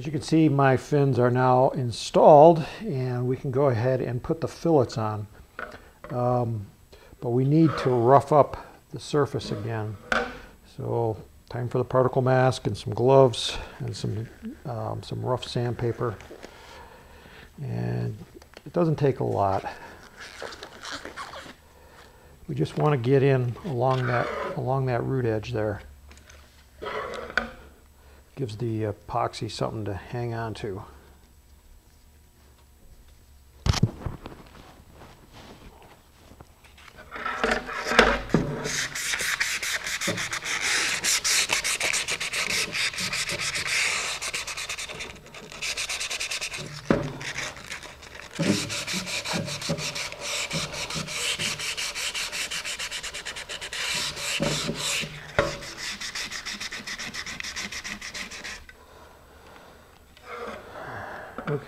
As you can see, my fins are now installed and we can go ahead and put the fillets on. Um, but we need to rough up the surface again. So time for the particle mask and some gloves and some, um, some rough sandpaper. And it doesn't take a lot. We just want to get in along that, along that root edge there. Gives the epoxy something to hang on to.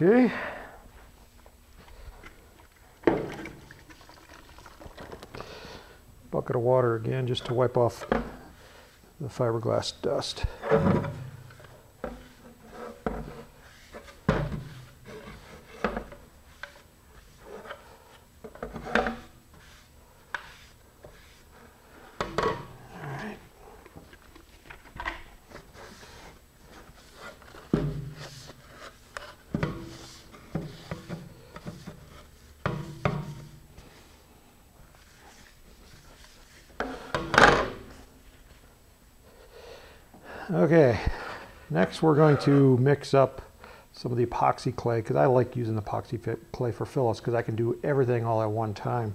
Okay. Bucket of water again just to wipe off the fiberglass dust. Okay, next we're going to mix up some of the epoxy clay because I like using epoxy clay for fillets because I can do everything all at one time.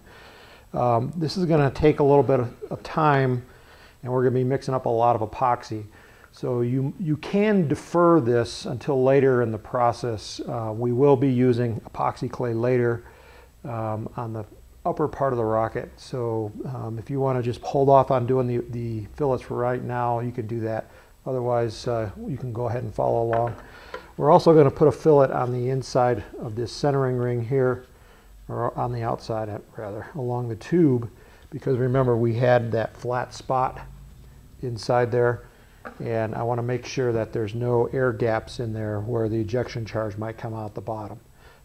Um, this is going to take a little bit of time and we're going to be mixing up a lot of epoxy. So you, you can defer this until later in the process. Uh, we will be using epoxy clay later um, on the upper part of the rocket. So um, if you want to just hold off on doing the, the fillets for right now, you can do that. Otherwise, uh, you can go ahead and follow along. We're also going to put a fillet on the inside of this centering ring here, or on the outside rather, along the tube, because remember we had that flat spot inside there, and I want to make sure that there's no air gaps in there where the ejection charge might come out the bottom.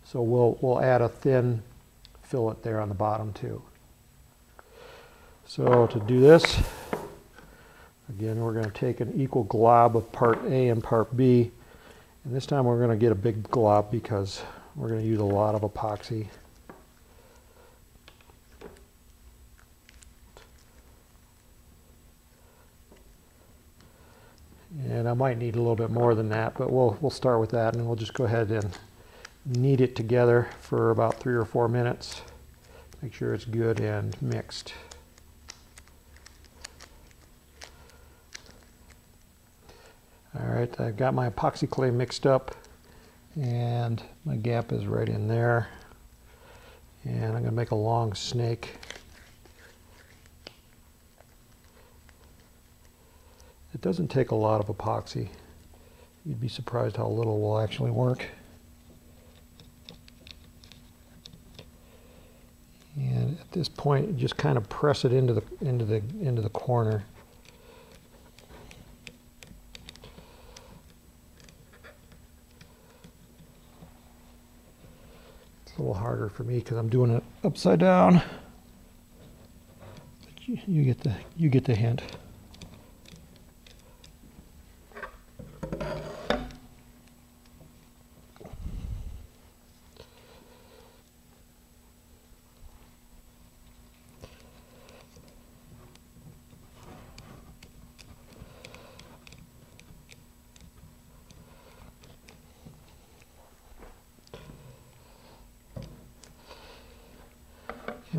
So we'll, we'll add a thin fillet there on the bottom too. So to do this, Again, we're going to take an equal glob of part A and part B. And this time we're going to get a big glob because we're going to use a lot of epoxy. And I might need a little bit more than that, but we'll, we'll start with that and we'll just go ahead and knead it together for about three or four minutes. Make sure it's good and mixed. All right, I've got my epoxy clay mixed up and my gap is right in there. And I'm going to make a long snake. It doesn't take a lot of epoxy. You'd be surprised how little will actually work. And at this point, just kind of press it into the into the into the corner. A little harder for me because I'm doing it upside down. But you, you get the you get the hint.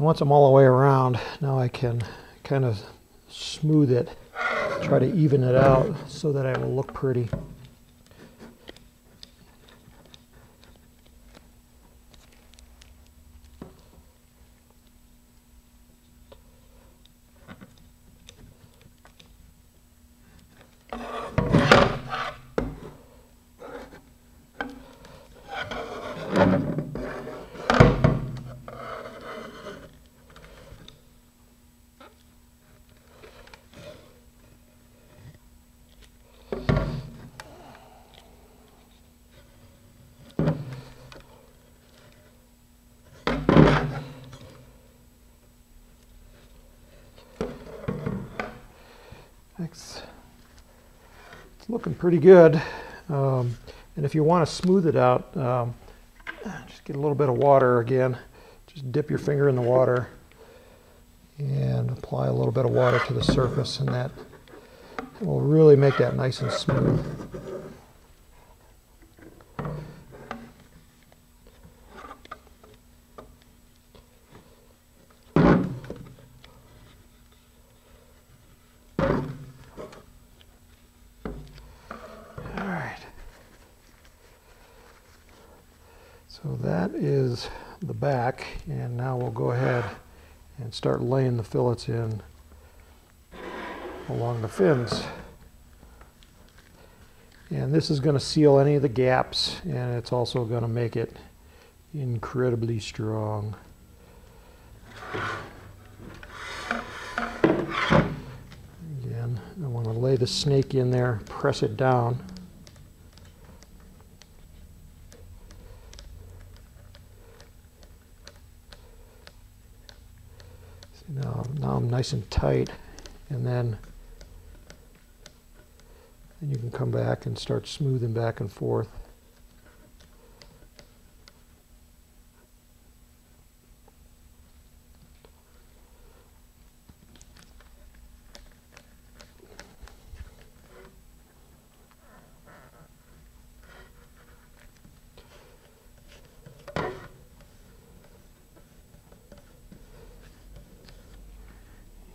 And once I'm all the way around, now I can kind of smooth it, try to even it out so that it will look pretty. Looking pretty good. Um, and if you want to smooth it out, um, just get a little bit of water again. Just dip your finger in the water and apply a little bit of water to the surface and that will really make that nice and smooth. So that is the back, and now we'll go ahead and start laying the fillets in along the fins. And this is going to seal any of the gaps, and it's also going to make it incredibly strong. Again, I want to lay the snake in there, press it down. See, now, now I'm nice and tight, and then then you can come back and start smoothing back and forth.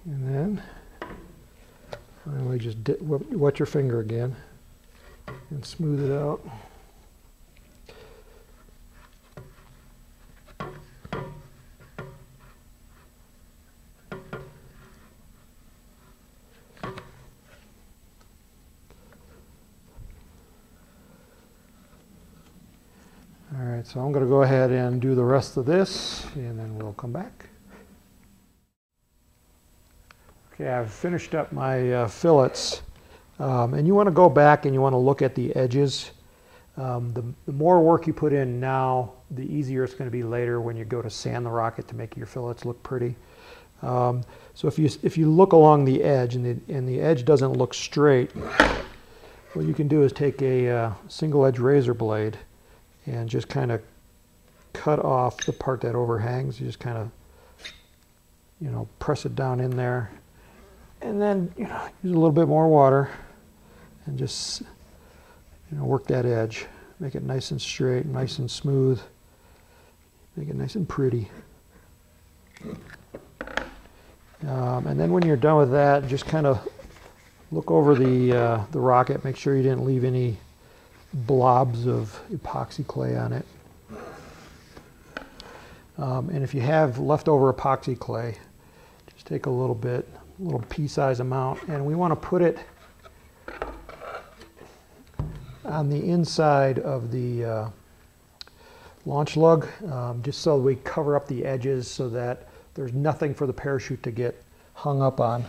And then finally just wet your finger again and smooth it out. All right, so I'm going to go ahead and do the rest of this and then we'll come back. Okay, I've finished up my uh, fillets. Um, and you want to go back and you want to look at the edges. Um, the, the, more work you put in now, the easier it's going to be later when you go to sand the rocket to make your fillets look pretty. Um, so if you, if you look along the edge and the, and the edge doesn't look straight, what you can do is take a uh, single edge razor blade and just kind of cut off the part that overhangs. You just kind of, you know, press it down in there and then you know use a little bit more water and just you know work that edge. Make it nice and straight nice and smooth. Make it nice and pretty. Um, and then when you're done with that just kind of look over the uh, the rocket. Make sure you didn't leave any blobs of epoxy clay on it. Um, and if you have leftover epoxy clay just take a little bit little pea-size amount, and we want to put it on the inside of the uh, launch lug, um, just so we cover up the edges so that there's nothing for the parachute to get hung up on.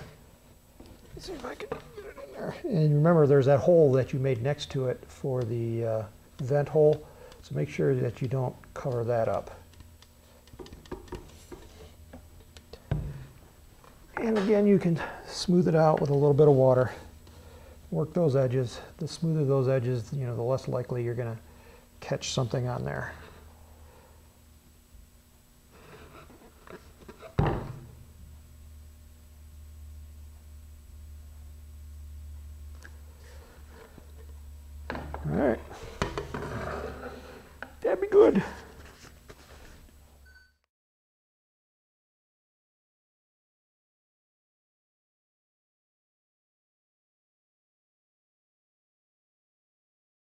Let's see if I can get it in there. And remember, there's that hole that you made next to it for the uh, vent hole, so make sure that you don't cover that up. And again, you can smooth it out with a little bit of water. Work those edges. The smoother those edges, you know, the less likely you're going to catch something on there. All right. That'd be good.